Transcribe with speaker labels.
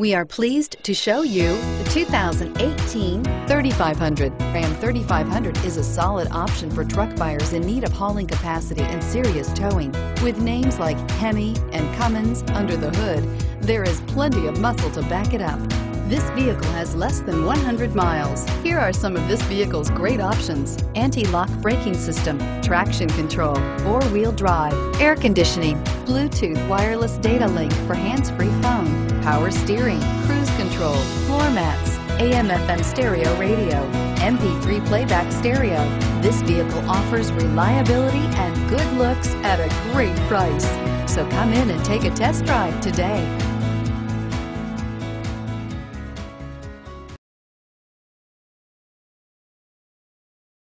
Speaker 1: We are pleased to show you the 2018 3500. Ram 3500 is a solid option for truck buyers in need of hauling capacity and serious towing. With names like Hemi and Cummins under the hood, there is plenty of muscle to back it up. This vehicle has less than 100 miles. Here are some of this vehicle's great options. Anti-lock braking system, traction control, four-wheel drive, air conditioning, Bluetooth wireless data link for hands-free phone, power steering, cruise control, floor mats, AM FM stereo radio, MP3 playback stereo. This vehicle offers reliability and good looks at a great price. So come in and take a test drive today.